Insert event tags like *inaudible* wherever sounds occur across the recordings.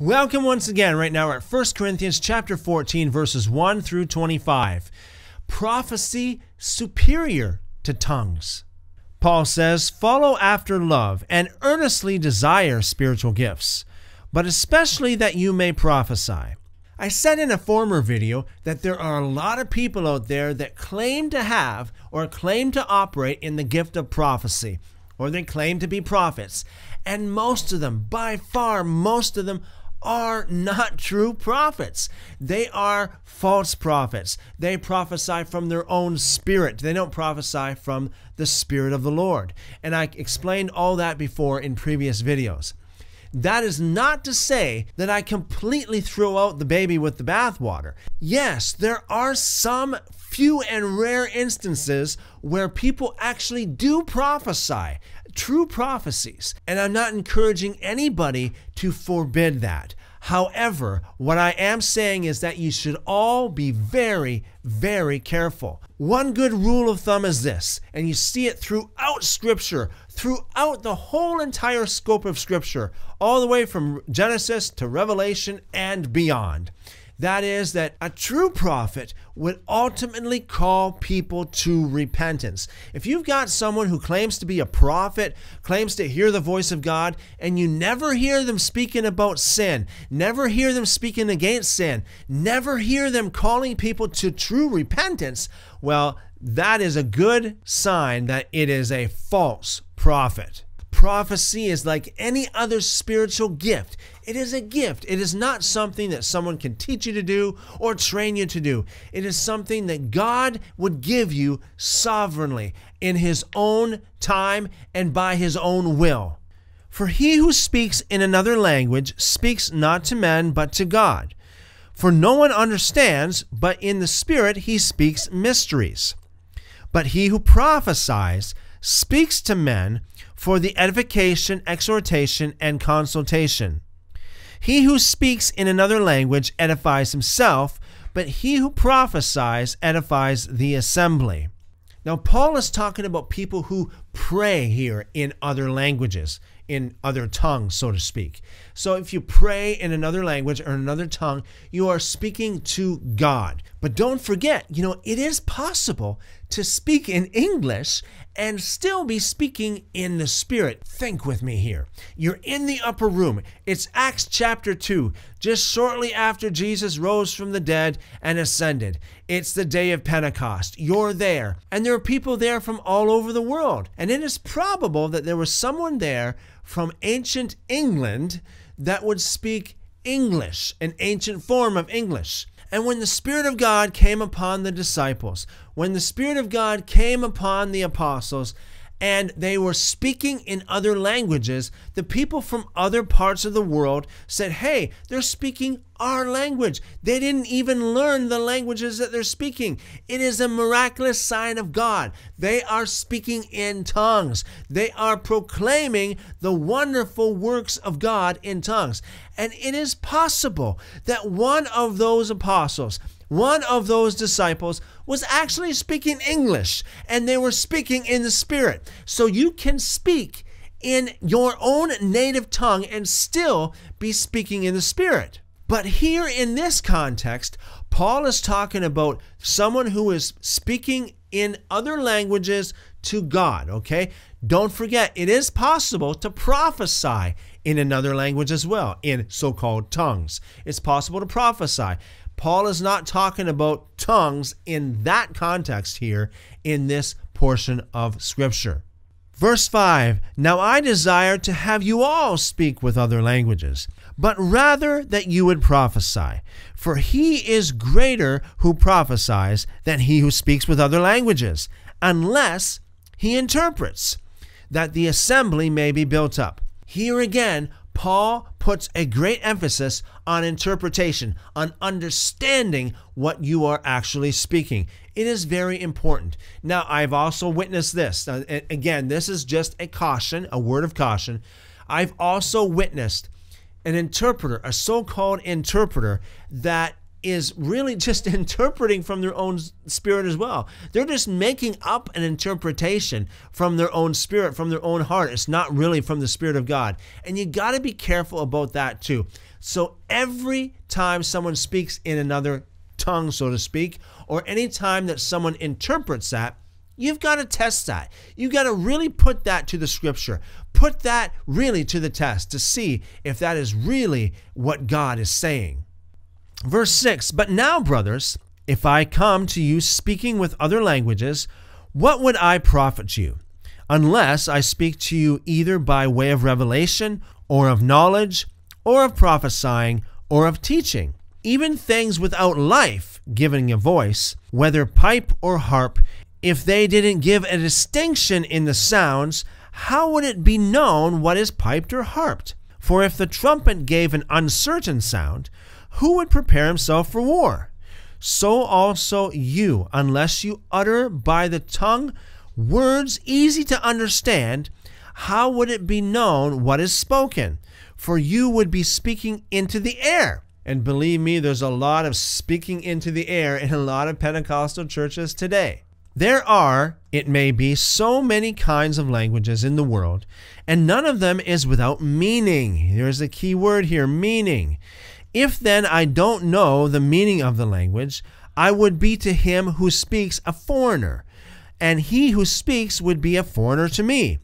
Welcome once again. Right now we're at 1 Corinthians chapter 14 verses 1 through 25. Prophecy superior to tongues. Paul says, "Follow after love and earnestly desire spiritual gifts, but especially that you may prophesy." I said in a former video that there are a lot of people out there that claim to have or claim to operate in the gift of prophecy, or they claim to be prophets. And most of them, by far, most of them, are not true prophets. They are false prophets. They prophesy from their own spirit. They don't prophesy from the Spirit of the Lord. And I explained all that before in previous videos. That is not to say that I completely throw out the baby with the bathwater. Yes, there are some few and rare instances where people actually do prophesy, true prophecies. And I'm not encouraging anybody to forbid that. However, what I am saying is that you should all be very, very careful. One good rule of thumb is this, and you see it throughout Scripture, throughout the whole entire scope of Scripture, all the way from Genesis to Revelation and beyond. That is, that a true prophet would ultimately call people to repentance. If you've got someone who claims to be a prophet, claims to hear the voice of God, and you never hear them speaking about sin, never hear them speaking against sin, never hear them calling people to true repentance, well, that is a good sign that it is a false prophet. Prophecy is like any other spiritual gift. It is a gift. It is not something that someone can teach you to do or train you to do. It is something that God would give you sovereignly in His own time and by His own will. For he who speaks in another language speaks not to men but to God. For no one understands, but in the Spirit he speaks mysteries. But he who prophesies speaks to men for the edification, exhortation, and consultation. He who speaks in another language edifies himself, but he who prophesies edifies the assembly. Now, Paul is talking about people who pray here in other languages, in other tongues, so to speak. So, if you pray in another language or another tongue, you are speaking to God. But don't forget, you know, it is possible to speak in English and still be speaking in the Spirit. Think with me here. You're in the upper room. It's Acts chapter 2, just shortly after Jesus rose from the dead and ascended. It's the day of Pentecost. You're there, and there are people there from all over the world. And it is probable that there was someone there from ancient England that would speak English, an ancient form of English. And when the Spirit of God came upon the disciples, when the Spirit of God came upon the apostles, and they were speaking in other languages, the people from other parts of the world said, Hey, they're speaking our language. They didn't even learn the languages that they're speaking. It is a miraculous sign of God. They are speaking in tongues, they are proclaiming the wonderful works of God in tongues. And it is possible that one of those apostles, one of those disciples was actually speaking English and they were speaking in the Spirit. So you can speak in your own native tongue and still be speaking in the Spirit. But here in this context, Paul is talking about someone who is speaking in other languages to God, okay? Don't forget, it is possible to prophesy in another language as well, in so called tongues. It's possible to prophesy. Paul is not talking about tongues in that context here in this portion of Scripture. Verse 5 Now I desire to have you all speak with other languages, but rather that you would prophesy. For he is greater who prophesies than he who speaks with other languages, unless he interprets, that the assembly may be built up. Here again, Paul puts a great emphasis on interpretation, on understanding what you are actually speaking. It is very important. Now, I've also witnessed this. Now, again, this is just a caution, a word of caution. I've also witnessed an interpreter, a so called interpreter, that is really just *laughs* interpreting from their own spirit as well. They're just making up an interpretation from their own spirit, from their own heart. It's not really from the Spirit of God. And you got to be careful about that too. So every time someone speaks in another tongue, so to speak, or any time that someone interprets that, You've got to test that. You've got to really put that to the scripture. Put that really to the test to see if that is really what God is saying. Verse 6 But now, brothers, if I come to you speaking with other languages, what would I profit you? Unless I speak to you either by way of revelation, or of knowledge, or of prophesying, or of teaching, even things without life giving a voice, whether pipe or harp if they didn't give a distinction in the sounds, how would it be known what is piped or harped? For if the trumpet gave an uncertain sound, who would prepare himself for war? So also you, unless you utter by the tongue words easy to understand, how would it be known what is spoken? For you would be speaking into the air. And believe me, there's a lot of speaking into the air in a lot of Pentecostal churches today. There are, it may be, so many kinds of languages in the world, and none of them is without meaning. There's a key word here meaning. If then I don't know the meaning of the language, I would be to him who speaks a foreigner, and he who speaks would be a foreigner to me.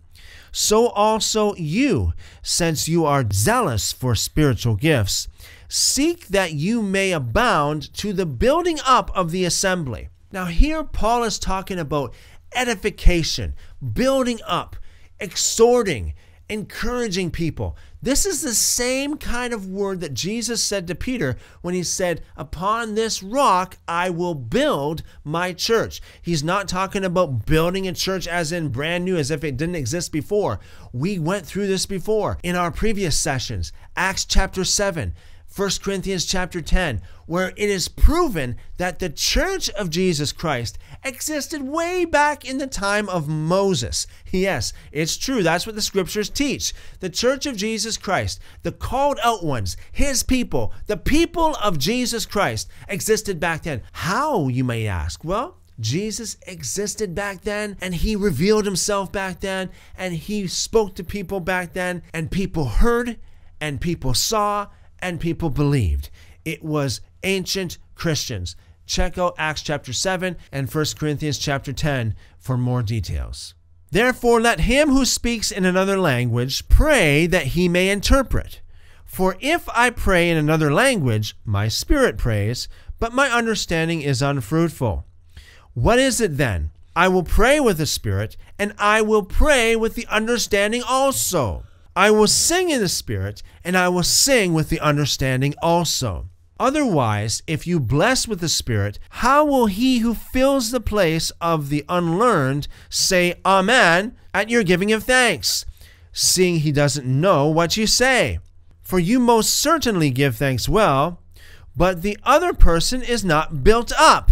So also you, since you are zealous for spiritual gifts, seek that you may abound to the building up of the assembly. Now, here Paul is talking about edification, building up, exhorting, encouraging people. This is the same kind of word that Jesus said to Peter when he said, Upon this rock I will build my church. He's not talking about building a church as in brand new, as if it didn't exist before. We went through this before in our previous sessions. Acts chapter 7. 1 Corinthians chapter 10, where it is proven that the church of Jesus Christ existed way back in the time of Moses. Yes, it's true. That's what the scriptures teach. The church of Jesus Christ, the called out ones, his people, the people of Jesus Christ existed back then. How, you may ask? Well, Jesus existed back then and he revealed himself back then and he spoke to people back then and people heard and people saw and people believed. It was ancient Christians. Check out Acts chapter 7 and 1 Corinthians chapter 10 for more details. Therefore, let him who speaks in another language pray that he may interpret. For if I pray in another language, my spirit prays, but my understanding is unfruitful. What is it then? I will pray with the spirit, and I will pray with the understanding also. I will sing in the Spirit, and I will sing with the understanding also. Otherwise, if you bless with the Spirit, how will he who fills the place of the unlearned say Amen at your giving of thanks, seeing he doesn't know what you say? For you most certainly give thanks well, but the other person is not built up.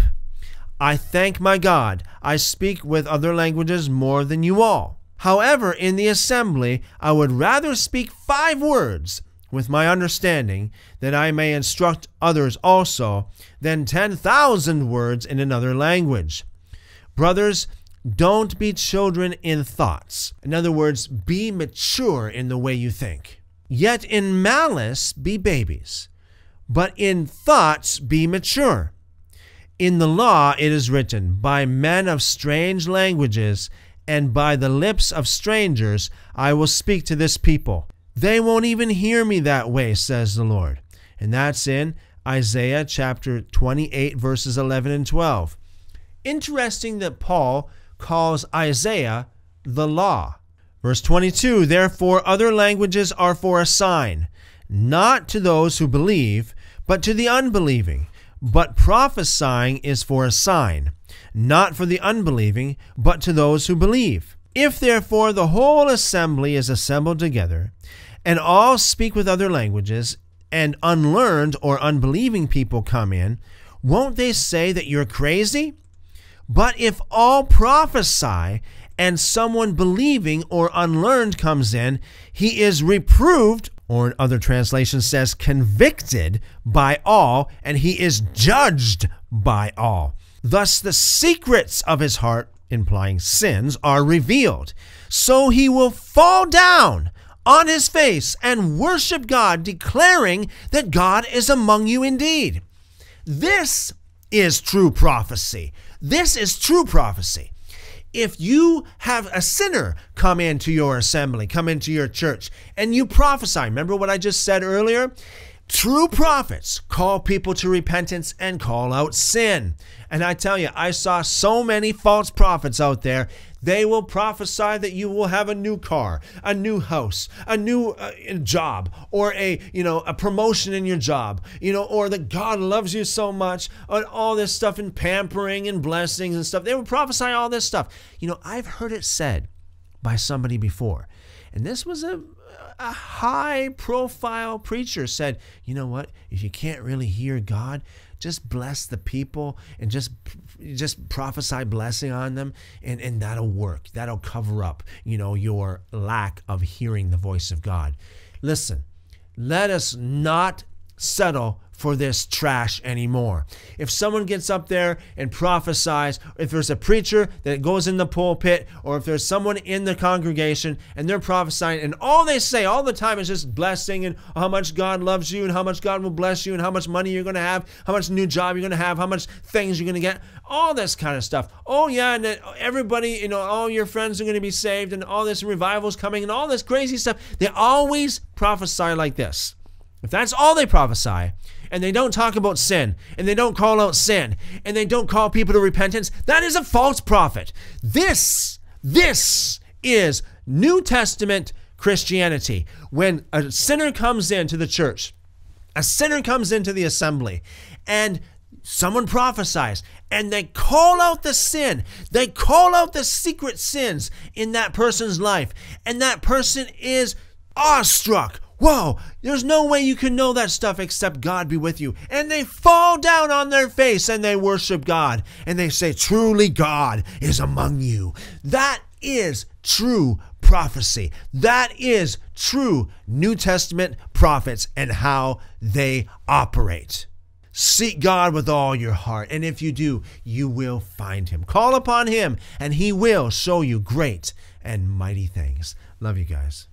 I thank my God, I speak with other languages more than you all. However, in the assembly, I would rather speak five words with my understanding, that I may instruct others also, than 10,000 words in another language. Brothers, don't be children in thoughts. In other words, be mature in the way you think. Yet in malice, be babies. But in thoughts, be mature. In the law, it is written, By men of strange languages and by the lips of strangers I will speak to this people. They won't even hear me that way, says the Lord. And that's in Isaiah chapter 28, verses 11 and 12. Interesting that Paul calls Isaiah the law. Verse 22 Therefore, other languages are for a sign, not to those who believe, but to the unbelieving. But prophesying is for a sign not for the unbelieving, but to those who believe. If therefore the whole assembly is assembled together, and all speak with other languages, and unlearned or unbelieving people come in, won't they say that you're crazy? But if all prophesy, and someone believing or unlearned comes in, he is reproved or in other translations says convicted by all, and he is judged by all. Thus, the secrets of his heart, implying sins, are revealed. So he will fall down on his face and worship God, declaring that God is among you indeed. This is true prophecy. This is true prophecy. If you have a sinner come into your assembly, come into your church, and you prophesy, remember what I just said earlier? True prophets call people to repentance and call out sin. And I tell you, I saw so many false prophets out there. They will prophesy that you will have a new car, a new house, a new uh, job, or a you know a promotion in your job, you know, or that God loves you so much, and all this stuff and pampering and blessings and stuff. They will prophesy all this stuff. You know, I've heard it said by somebody before, and this was a a high profile preacher said, you know what? If you can't really hear God, just bless the people and just just prophesy blessing on them and, and that'll work. That'll cover up, you know, your lack of hearing the voice of God. Listen, let us not settle for this trash anymore. If someone gets up there and prophesies, if there's a preacher that goes in the pulpit, or if there's someone in the congregation and they're prophesying, and all they say all the time is just blessing and how much God loves you and how much God will bless you and how much money you're going to have, how much new job you're going to have, how much things you're going to get, all this kind of stuff. Oh, yeah, and everybody, you know, all your friends are going to be saved and all this revival's coming and all this crazy stuff. They always prophesy like this. If that's all they prophesy, and they don't talk about sin, and they don't call out sin, and they don't call people to repentance, that is a false prophet. This, this is New Testament Christianity. When a sinner comes into the church, a sinner comes into the assembly, and someone prophesies and they call out the sin. They call out the secret sins in that person's life. And that person is awestruck Whoa, there's no way you can know that stuff except God be with you. And they fall down on their face and they worship God. And they say, Truly, God is among you. That is true prophecy. That is true New Testament prophets and how they operate. Seek God with all your heart, and if you do, you will find him. Call upon him, and he will show you great and mighty things. Love you guys.